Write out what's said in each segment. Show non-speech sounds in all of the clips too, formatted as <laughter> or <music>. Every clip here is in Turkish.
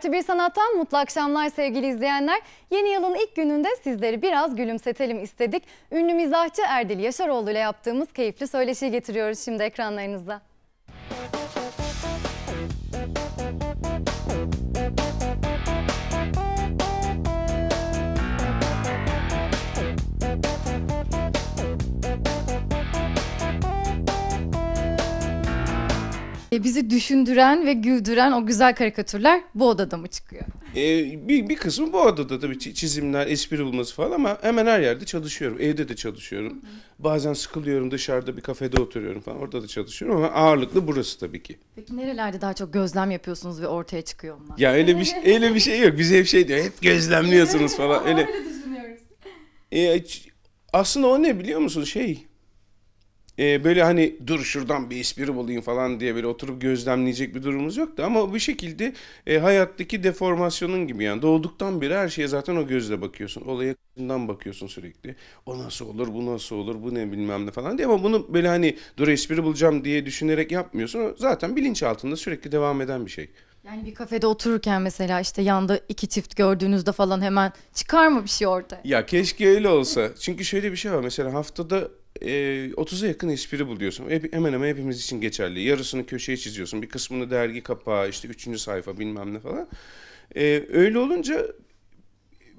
Artı bir sanattan mutlu akşamlar sevgili izleyenler. Yeni yılın ilk gününde sizleri biraz gülümsetelim istedik. Ünlü mizahçı Erdil Yaşaroğlu ile yaptığımız keyifli söyleşiyi getiriyoruz şimdi ekranlarınıza. E, Bizi düşündüren ve güldüren o güzel karikatürler bu odada mı çıkıyor? Ee, bir, bir kısmı bu adada tabii çi- çizimler, espri bulması falan ama hemen her yerde çalışıyorum. Evde de çalışıyorum. Bazen sıkılıyorum dışarıda bir kafede oturuyorum falan orada da çalışıyorum ama ağırlıklı burası tabii ki. Peki nerelerde daha çok gözlem yapıyorsunuz ve ortaya çıkıyor onlar? Ya öyle bir şey- öyle bir şey yok. Bize hep şey diyor. Hep gözlemliyorsunuz falan. <laughs> Öyle. düşünüyoruz. Ee, ç- aslında o ne biliyor musun şey? E, böyle hani dur şuradan bir espri bulayım falan diye böyle oturup gözlemleyecek bir durumumuz yoktu. Ama bir şekilde e, hayattaki deformasyonun gibi yani doğduktan beri her şeye zaten o gözle bakıyorsun. Olaya yakından bakıyorsun sürekli. O nasıl olur, bu nasıl olur, bu ne bilmem ne falan diye. Ama bunu böyle hani dur espri bulacağım diye düşünerek yapmıyorsun. O zaten bilinç altında sürekli devam eden bir şey. Yani bir kafede otururken mesela işte yanda iki çift gördüğünüzde falan hemen çıkar mı bir şey ortaya? Ya keşke öyle olsa. Çünkü şöyle bir şey var. Mesela haftada e, 30'a yakın espri buluyorsun. Hemen hemen hepimiz için geçerli. Yarısını köşeye çiziyorsun. Bir kısmını dergi kapağı, işte üçüncü sayfa bilmem ne falan. E, öyle olunca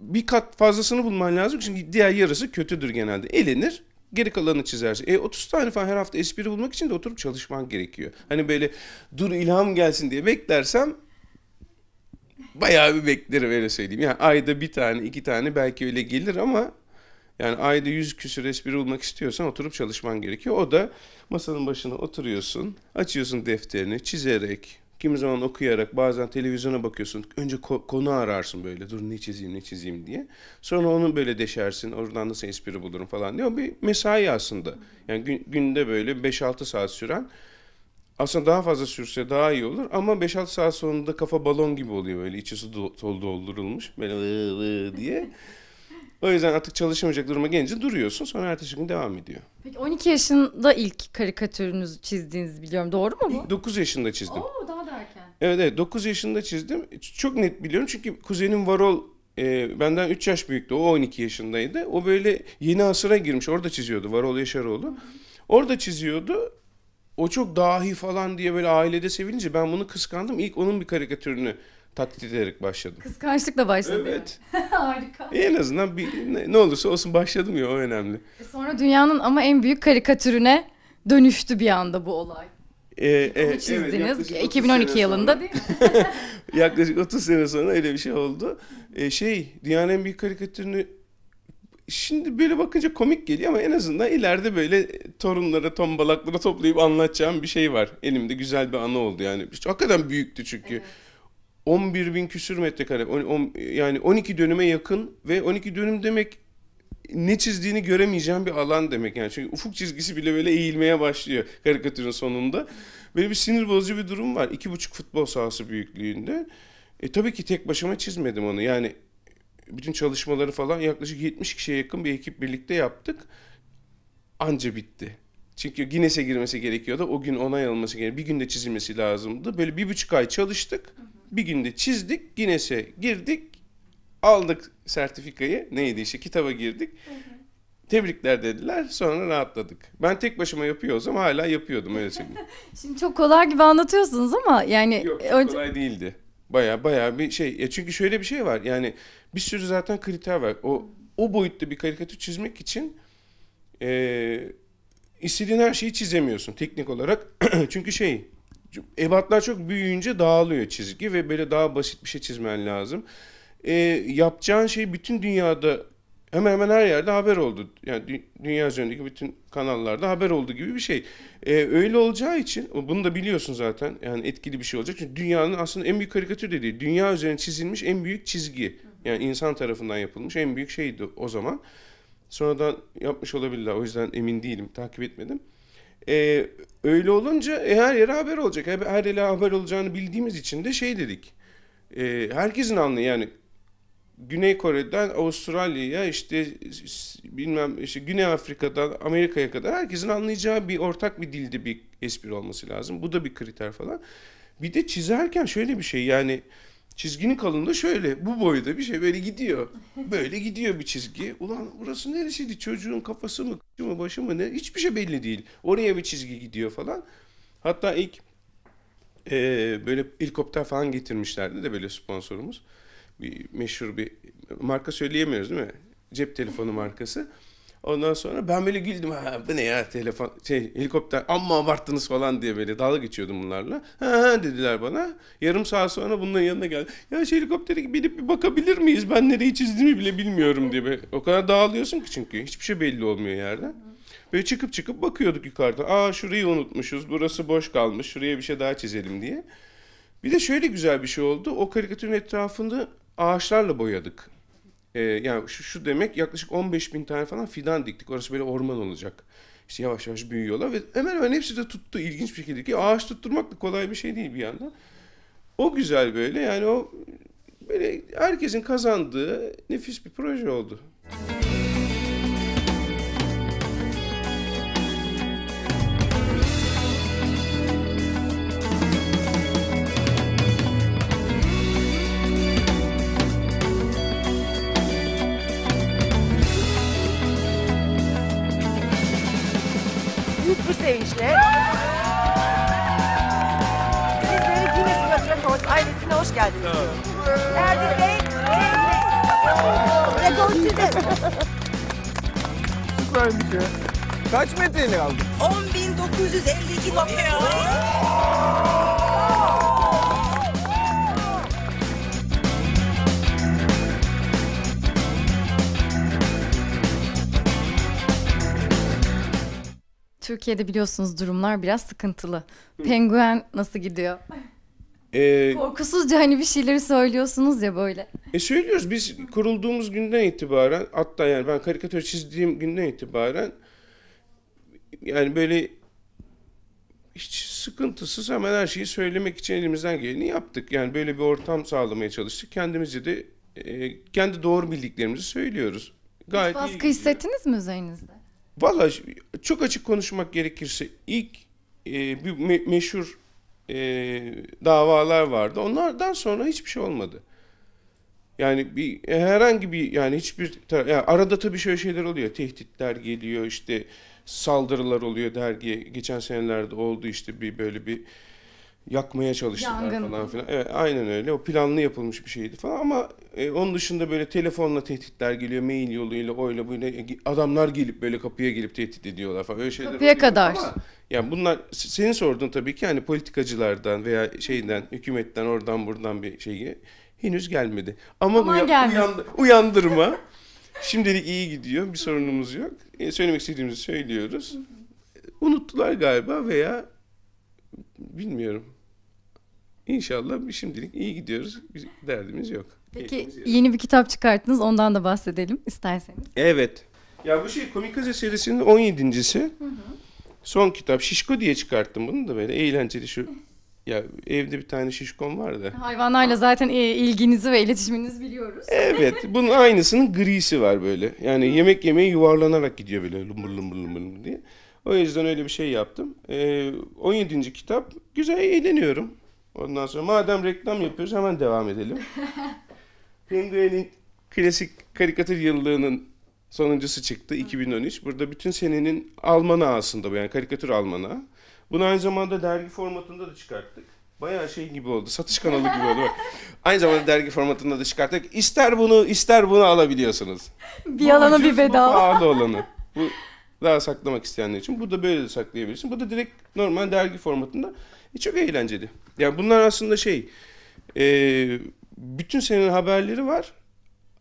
bir kat fazlasını bulman lazım. Çünkü diğer yarısı kötüdür genelde. Elenir. Geri kalanını çizersin. E 30 tane falan her hafta espri bulmak için de oturup çalışman gerekiyor. Hani böyle dur ilham gelsin diye beklersem bayağı bir beklerim öyle söyleyeyim. Yani ayda bir tane, iki tane belki öyle gelir ama yani ayda yüz küsür espri bulmak istiyorsan oturup çalışman gerekiyor. O da masanın başına oturuyorsun, açıyorsun defterini çizerek, kimi zaman okuyarak, bazen televizyona bakıyorsun. Önce ko- konu ararsın böyle, dur ne çizeyim ne çizeyim diye. Sonra onu böyle deşersin, oradan nasıl espri bulurum falan diye. O bir mesai aslında. Yani gün- günde böyle 5-6 saat süren aslında daha fazla sürse daha iyi olur ama 5-6 saat sonunda kafa balon gibi oluyor böyle içi su do- doldurulmuş böyle diye. O yüzden artık çalışamayacak duruma gelince duruyorsun sonra ertesi gün devam ediyor. Peki 12 yaşında ilk karikatürünüzü çizdiğinizi biliyorum. Doğru mu bu? 9 yaşında çizdim. Oo daha da erken. Evet evet 9 yaşında çizdim. Çok net biliyorum çünkü kuzenim Varol e, benden 3 yaş büyüktü. O 12 yaşındaydı. O böyle yeni asıra girmiş. Orada çiziyordu Varol Yaşaroğlu. Orada çiziyordu. O çok dahi falan diye böyle ailede sevilince ben bunu kıskandım. İlk onun bir karikatürünü taklit ederek başladım. Kıskançlıkla başladı. Evet. yani. <laughs> Harika. E, en azından bir ne, ne olursa olsun başladım ya o önemli. E Sonra dünyanın ama en büyük karikatürüne dönüştü bir anda bu olay. E, e, evet, çizdiniz 30 2012 sene yılında sonra- değil mi? <laughs> <laughs> Yaklaşık 30 sene sonra öyle bir şey oldu. E, şey dünyanın en büyük karikatürünü şimdi böyle bakınca komik geliyor ama en azından ileride böyle torunlara, tombalaklara toplayıp anlatacağım bir şey var. Elimde güzel bir anı oldu yani. Hakikaten büyüktü çünkü. 11 bin küsür metrekare on- on- yani 12 dönüme yakın ve 12 dönüm demek ne çizdiğini göremeyeceğim bir alan demek yani. Çünkü ufuk çizgisi bile böyle eğilmeye başlıyor karikatürün sonunda. Böyle bir sinir bozucu bir durum var. İki buçuk futbol sahası büyüklüğünde. E tabii ki tek başıma çizmedim onu. Yani bütün çalışmaları falan yaklaşık 70 kişiye yakın bir ekip birlikte yaptık. Anca bitti. Çünkü Guinness'e girmesi gerekiyordu. O gün onay alınması gerekiyordu. Bir günde çizilmesi lazımdı. Böyle bir buçuk ay çalıştık. Bir günde çizdik. Guinness'e girdik. Aldık sertifikayı. Neydi işte kitaba girdik. Tebrikler dediler. Sonra rahatladık. Ben tek başıma yapıyoruz ama hala yapıyordum öyle söyleyeyim. <laughs> Şimdi çok kolay gibi anlatıyorsunuz ama yani Yok çok önce kolay değildi. Baya baya bir şey. Ya çünkü şöyle bir şey var. Yani bir sürü zaten kriter var. O o boyutta bir karikatür çizmek için eee istediğin her şeyi çizemiyorsun teknik olarak. <clears throat> çünkü şey ebatlar çok büyüyünce dağılıyor çizgi ve böyle daha basit bir şey çizmen lazım. Eee, yapacağın şey bütün dünyada hemen hemen her yerde haber oldu. Yani dü- dünya üzerindeki bütün kanallarda haber oldu gibi bir şey. Ee, öyle olacağı için bunu da biliyorsun zaten. Yani etkili bir şey olacak. Çünkü dünyanın aslında en büyük karikatür dediği dünya üzerine çizilmiş en büyük çizgi. Yani insan tarafından yapılmış en büyük şeydi o zaman. Sonradan yapmış olabilirler. O yüzden emin değilim. Takip etmedim. Ee, öyle olunca e, her yere haber olacak. Her, yere haber olacağını bildiğimiz için de şey dedik. Ee, herkesin anlayı yani Güney Kore'den Avustralya'ya işte bilmem işte Güney Afrika'dan Amerika'ya kadar herkesin anlayacağı bir ortak bir dilde bir espri olması lazım. Bu da bir kriter falan. Bir de çizerken şöyle bir şey yani Çizginin kalınlığı şöyle. Bu boyda bir şey böyle gidiyor. Böyle gidiyor bir çizgi. Ulan burası neresiydi? Çocuğun kafası mı, kıçı mı, başı mı ne? Hiçbir şey belli değil. Oraya bir çizgi gidiyor falan. Hatta ilk e, böyle helikopter falan getirmişlerdi de böyle sponsorumuz. Bir meşhur bir marka söyleyemiyoruz değil mi? Cep telefonu markası. Ondan sonra ben böyle güldüm. Ha, bu ne ya telefon şey helikopter amma abarttınız falan diye böyle dalga geçiyordum bunlarla. Ha, ha dediler bana. Yarım saat sonra bunların yanına geldi. Ya şu helikoptere binip bir bakabilir miyiz? Ben nereyi çizdiğimi bile bilmiyorum diye. Böyle. O kadar dağılıyorsun ki çünkü. Hiçbir şey belli olmuyor yerden. Böyle çıkıp çıkıp bakıyorduk yukarıda. Aa şurayı unutmuşuz. Burası boş kalmış. Şuraya bir şey daha çizelim diye. Bir de şöyle güzel bir şey oldu. O karikatürün etrafını ağaçlarla boyadık. Ee, yani şu, şu demek yaklaşık 15 bin tane falan fidan diktik. Orası böyle orman olacak. İşte yavaş yavaş büyüyorlar ve hemen hemen hepsi de tuttu ilginç bir şekilde ki ağaç tutturmak da kolay bir şey değil bir yandan. O güzel böyle yani o böyle herkesin kazandığı nefis bir proje oldu. Büyük bir sevinçle sizleri Guinness World Records ailesine hoş geldiniz. Erdil Bey, Cenk Bey, rekor sizin. Süpermiş ya. Kaç metreyle aldın? 10.952 nokta. Türkiye'de biliyorsunuz durumlar biraz sıkıntılı. Penguen nasıl gidiyor? Ee, Korkusuzca hani bir şeyleri söylüyorsunuz ya böyle. E söylüyoruz biz kurulduğumuz günden itibaren hatta yani ben karikatür çizdiğim günden itibaren yani böyle hiç sıkıntısız hemen her şeyi söylemek için elimizden geleni yaptık. Yani böyle bir ortam sağlamaya çalıştık. Kendimizce de e, kendi doğru bildiklerimizi söylüyoruz. Gayet iyi Baskı gidiyor. hissettiniz mi üzerinizde? Vallahi çok açık konuşmak gerekirse ilk e, bir me- meşhur e, davalar vardı. Onlardan sonra hiçbir şey olmadı. Yani bir herhangi bir yani hiçbir yani arada tabii şöyle şeyler oluyor. Tehditler geliyor işte saldırılar oluyor dergiye. Geçen senelerde oldu işte bir böyle bir yakmaya çalıştılar Yangın. falan filan. Evet aynen öyle. O planlı yapılmış bir şeydi falan ama e, onun dışında böyle telefonla tehditler geliyor, mail yoluyla, oyla buyla E, adamlar gelip böyle kapıya gelip tehdit ediyorlar falan. Öyle şeyler Kapıya kadar. Ama yani bunlar senin sorduğun tabii ki hani politikacılardan veya şeyden, hükümetten oradan buradan bir şey henüz gelmedi. Ama uya- uyandı- uyandırma. Şimdilik iyi gidiyor. Bir sorunumuz yok. E, söylemek istediğimizi söylüyoruz. Unuttular galiba veya bilmiyorum. İnşallah bir şimdilik iyi gidiyoruz. Bir derdimiz yok. Peki yeni bir kitap çıkarttınız ondan da bahsedelim isterseniz. Evet. Ya bu şey Komikaze serisinin 17.si. Son kitap. Şişko diye çıkarttım bunu da böyle eğlenceli şu. Ya evde bir tane şişkom var da. Hayvanlarla zaten e, ilginizi ve iletişiminizi biliyoruz. Evet. <laughs> Bunun aynısının grisi var böyle. Yani yemek yemeye yuvarlanarak gidiyor böyle lumbur lumbur lumbur diye. O yüzden öyle bir şey yaptım. Ee, 17. kitap. Güzel eğleniyorum. Ondan sonra madem reklam yapıyoruz hemen devam edelim. <laughs> Penguin'in klasik karikatür yıllığının sonuncusu çıktı 2013. Burada bütün senenin almanağı aslında bu yani karikatür almanağı. Bunu aynı zamanda dergi formatında da çıkarttık. Bayağı şey gibi oldu. Satış kanalı gibi oldu. Bak. <laughs> Aynı zamanda dergi formatında da çıkarttık. İster bunu ister bunu alabiliyorsunuz. Bir ucuz, bir bedava. pahalı olanı. Bu <laughs> daha saklamak isteyenler için. Bu da böyle de saklayabilirsin. Bu da direkt normal dergi formatında. E, çok eğlenceli. Yani bunlar aslında şey e, bütün senenin haberleri var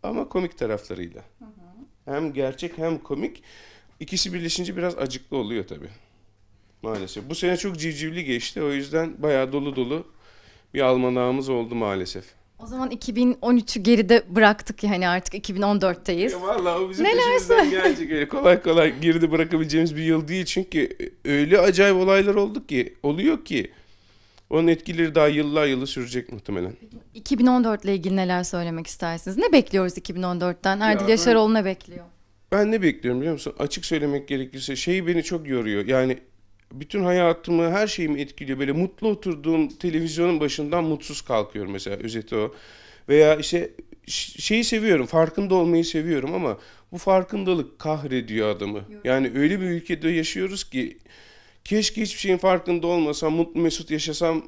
ama komik taraflarıyla. Hem gerçek hem komik. İkisi birleşince biraz acıklı oluyor tabii. Maalesef. Bu sene çok civcivli geçti. O yüzden bayağı dolu dolu bir almanağımız oldu maalesef. O zaman 2013'ü geride bıraktık yani artık 2014'teyiz. Ya vallahi o bizim Neler peşimizden gelecek öyle kolay kolay geride bırakabileceğimiz bir yıl değil çünkü öyle acayip olaylar oldu ki oluyor ki onun etkileri daha yıllar yılı sürecek muhtemelen. 2014 ile ilgili neler söylemek istersiniz? Ne bekliyoruz 2014'ten? Erdil ben- Yaşaroğlu ne bekliyor? Ben ne bekliyorum biliyor musun? Açık söylemek gerekirse şey beni çok yoruyor. Yani bütün hayatımı, her şeyimi etkiliyor. Böyle mutlu oturduğum televizyonun başından mutsuz kalkıyorum mesela özeti o. Veya işte şeyi seviyorum, farkında olmayı seviyorum ama bu farkındalık kahrediyor adamı. Yani öyle bir ülkede yaşıyoruz ki keşke hiçbir şeyin farkında olmasam, mutlu mesut yaşasam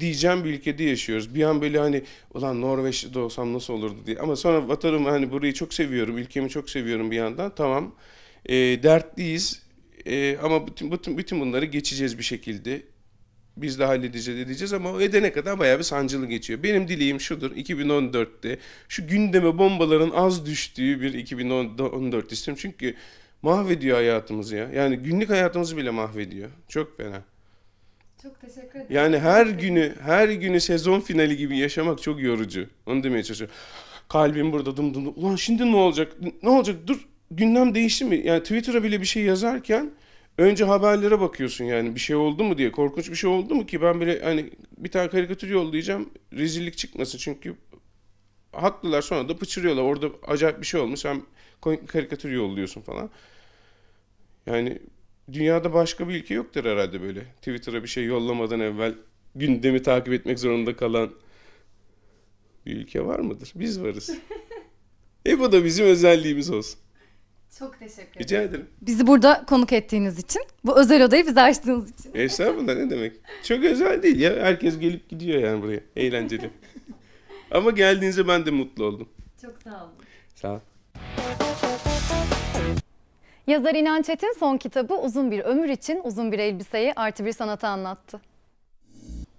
diyeceğim bir ülkede yaşıyoruz. Bir an böyle hani ulan Norveç'te olsam nasıl olurdu diye. Ama sonra vatanımı hani burayı çok seviyorum, ülkemi çok seviyorum bir yandan. Tamam e, dertliyiz E, ama bütün, bütün, bütün bunları geçeceğiz bir şekilde. Biz de halledeceğiz edeceğiz ama o edene kadar bayağı bir sancılı geçiyor. Benim dileğim şudur 2014'te şu gündeme bombaların az düştüğü bir 2014 istiyorum. Çünkü mahvediyor hayatımızı ya. Yani günlük hayatımızı bile mahvediyor. Çok fena. Çok teşekkür ederim. Yani her günü her günü sezon finali gibi yaşamak çok yorucu. Onu demeye çalışıyorum. Kalbim burada dım dım. dım. Ulan şimdi ne olacak? Ne olacak? Dur gündem değişti mi? Yani Twitter'a bile bir şey yazarken önce haberlere bakıyorsun yani bir şey oldu mu diye. Korkunç bir şey oldu mu ki ben böyle hani bir tane karikatür yollayacağım. Rezillik çıkmasın çünkü haklılar sonra da pıçırıyorlar. Orada acayip bir şey olmuş. Sen komik bir karikatür yolluyorsun falan. Yani dünyada başka bir ülke yoktur herhalde böyle. Twitter'a bir şey yollamadan evvel gündemi takip etmek zorunda kalan bir ülke var mıdır? Biz varız. <laughs> e bu da bizim özelliğimiz olsun. Çok teşekkür ederim. Rica ederim. Bizi burada konuk ettiğiniz için, bu özel odayı bize açtığınız için. Estağfurullah ne demek. Çok özel değil ya. Herkes gelip gidiyor yani buraya. Eğlenceli. <laughs> Ama geldiğinizde ben de mutlu oldum. Çok sağ olun. Sağ ol. Yazar İnan Çetin son kitabı Uzun Bir Ömür için Uzun Bir Elbiseyi artı bir sanatı anlattı.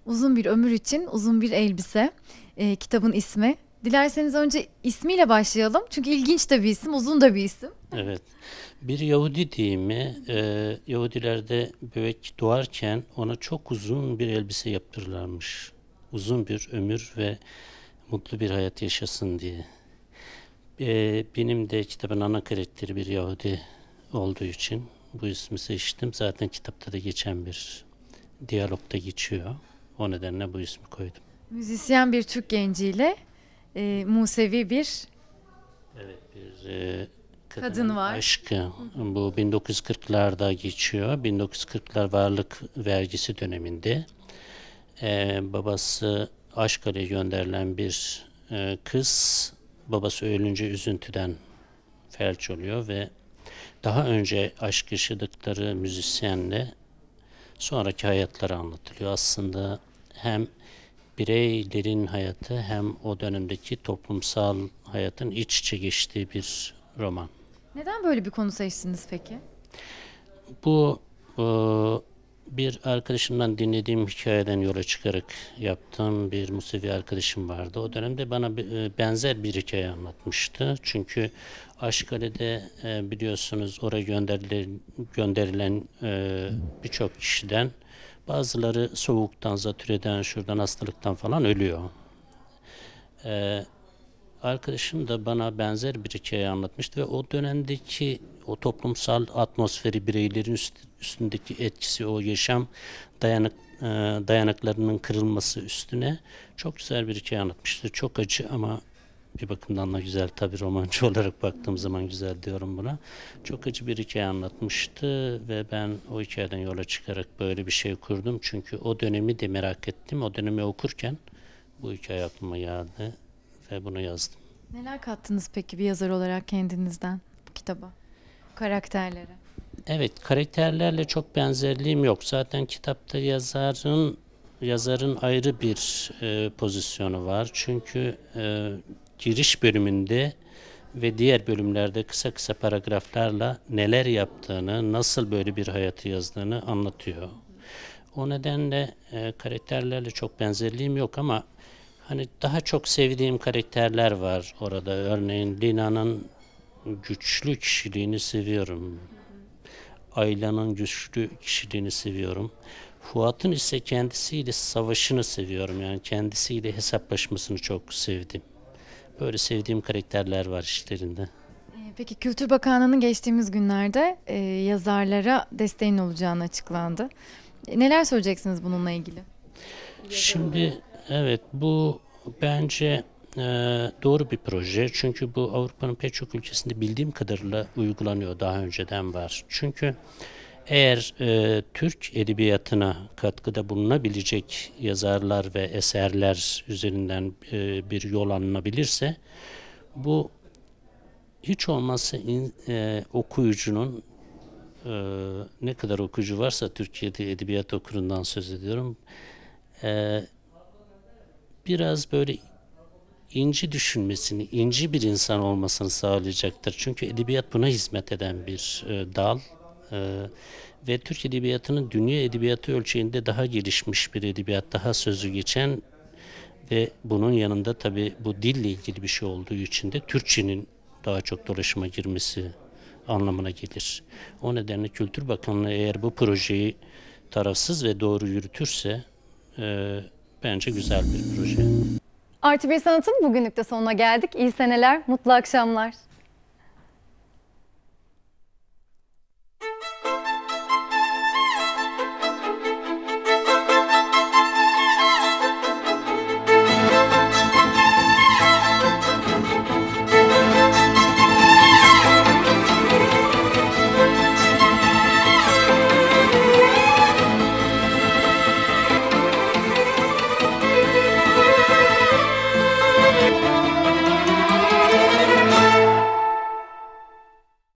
Uzun bir ömür için uzun bir elbise e, kitabın ismi. Dilerseniz önce ismiyle başlayalım. Çünkü ilginç de bir isim, uzun da bir isim. Evet. Bir Yahudi deyimi, e, Yahudilerde bebek doğarken ona çok uzun bir elbise yaptırırlarmış. Uzun bir ömür ve mutlu bir hayat yaşasın diye. E, benim de kitabın ana karakteri bir Yahudi olduğu için bu ismi seçtim. Zaten kitapta da geçen bir diyalogda geçiyor. O nedenle bu ismi koydum. Müzisyen bir Türk genciyle e, Musevi bir Evet bir e, Kadın kadının var. aşkı. Bu 1940'larda geçiyor. 1940'lar varlık vergisi döneminde. E, babası Aşkale'ye gönderilen bir e, kız babası ölünce üzüntüden felç oluyor ve daha önce aşk yaşadıkları müzisyenle sonraki hayatları anlatılıyor. Aslında hem bireylerin hayatı hem o dönemdeki toplumsal hayatın iç içe geçtiği bir roman. Neden böyle bir konu seçtiniz peki? Bu e, bir arkadaşımdan dinlediğim hikayeden yola çıkarak yaptığım bir Musevi arkadaşım vardı. O dönemde bana e, benzer bir hikaye anlatmıştı. Çünkü Aşkale'de e, biliyorsunuz oraya gönderilen, gönderilen birçok kişiden bazıları soğuktan, zatürreden, şuradan hastalıktan falan ölüyor. E, arkadaşım da bana benzer bir hikaye anlatmıştı ve o dönemdeki o toplumsal atmosferi bireylerin üst- üstündeki etkisi o yaşam dayanık e, dayanıklarının kırılması üstüne çok güzel bir hikaye anlatmıştı. Çok acı ama bir bakımdan da güzel tabi romancı <laughs> olarak baktığım zaman güzel diyorum buna. Çok acı bir hikaye anlatmıştı ve ben o hikayeden yola çıkarak böyle bir şey kurdum. Çünkü o dönemi de merak ettim. O dönemi okurken bu hikaye aklıma geldi ve bunu yazdım. Neler kattınız peki bir yazar olarak kendinizden bu kitaba? Karakterlere. Evet, karakterlerle çok benzerliğim yok. Zaten kitapta yazarın yazarın ayrı bir e, pozisyonu var. Çünkü e, giriş bölümünde ve diğer bölümlerde kısa kısa paragraflarla neler yaptığını, nasıl böyle bir hayatı yazdığını anlatıyor. O nedenle e, karakterlerle çok benzerliğim yok ama hani daha çok sevdiğim karakterler var orada. Örneğin Lina'nın güçlü kişiliğini seviyorum. Ayla'nın güçlü kişiliğini seviyorum. Fuat'ın ise kendisiyle savaşını seviyorum. Yani kendisiyle hesaplaşmasını çok sevdim. Böyle sevdiğim karakterler var işlerinde. Ee, Peki Kültür Bakanlığı'nın geçtiğimiz günlerde e, yazarlara desteğin olacağını açıklandı. E, Neler söyleyeceksiniz bununla ilgili? Şimdi evet bu bence e, doğru bir proje. Çünkü bu Avrupa'nın pek çok ülkesinde bildiğim kadarıyla uygulanıyor. Daha önceden var. Çünkü Eğer e, Türk edebiyatına katkıda bulunabilecek yazarlar ve eserler üzerinden e, bir yol alınabilirse bu hiç olmazsa in- e, okuyucunun e, ne kadar okuyucu varsa Türkiye'de edebiyat okurundan söz ediyorum. E, biraz böyle inci düşünmesini, inci bir insan olmasını sağlayacaktır. Çünkü edebiyat buna hizmet eden bir e, dal. E, ve Türk edebiyatının dünya edebiyatı ölçeğinde daha gelişmiş bir edebiyat, daha sözü geçen ve bunun yanında tabii bu dille ilgili bir şey olduğu için de Türkçenin daha çok dolaşıma girmesi anlamına gelir. O nedenle Kültür Bakanlığı eğer bu projeyi tarafsız ve doğru yürütürse e, bence güzel bir proje. Artı bir sanatın bugünlük de sonuna geldik. İyi seneler, mutlu akşamlar.